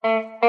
Música é.